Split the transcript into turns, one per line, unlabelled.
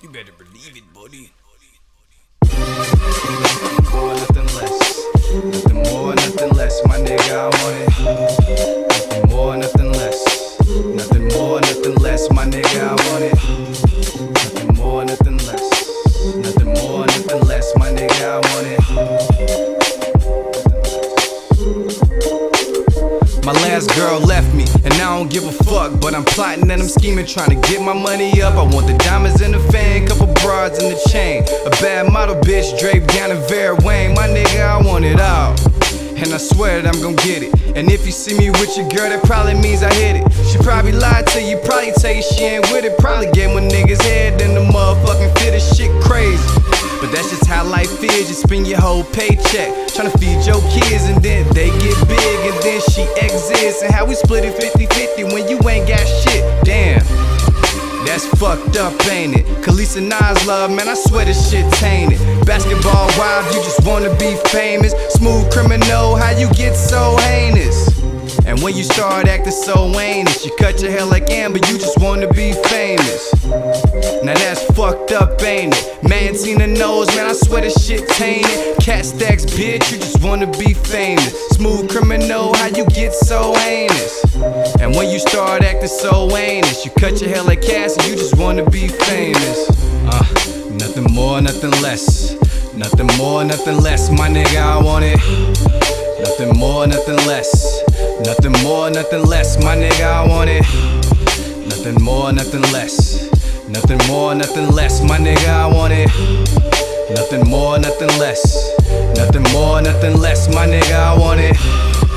You better believe it, buddy.
Nothing more, nothing less. Nothing more, nothing less. My nigga, I want it. Nothing more, nothing less. Nothing more, nothing less. My nigga, I want it. Nothing more, nothing less. Nothing more, nothing less. My nigga, I want it. My last girl left me, and I don't give a fuck. But I'm plotting and I'm scheming, trying to get my money up. I want the diamonds in the fan, in the chain. A bad model bitch draped down in Vera Wang. My nigga, I want it all. And I swear that I'm gon' get it. And if you see me with your girl, that probably means I hit it. She probably lied to you, probably tell you she ain't with it. Probably get my niggas head in the motherfucking fit of shit crazy. But that's just how life is. You spend your whole paycheck trying to feed your kids, and then they get big, and then she exists. And how we split it 50 50 when you ain't got shit. Damn. That's fucked up, ain't it? Khaleesa Nas love, man, I swear this shit tainted. Basketball wives, you just wanna be famous. Smooth criminal, how you get so heinous? And when you start acting so heinous, you cut your hair like Amber, you just wanna be famous. Now that's fucked up, ain't it? Man, Tina knows, man, I swear this shit tainted. Kat Stacks, bitch, you just wanna be famous. Smooth criminal, how you get so heinous? And when you start acting so heinous, you cut your hair like Cassie, you just wanna be famous. Uh, nothing more, nothing less. Nothing more, nothing less, my nigga, I want it. Nothing more, nothing less. Nothing more, nothing less, my nigga, I want it. Nothing more, nothing less. Nothing more, nothing less, my nigga, I want it. Nothing more, nothing less. Nothing more, nothing less, my nigga, I want it.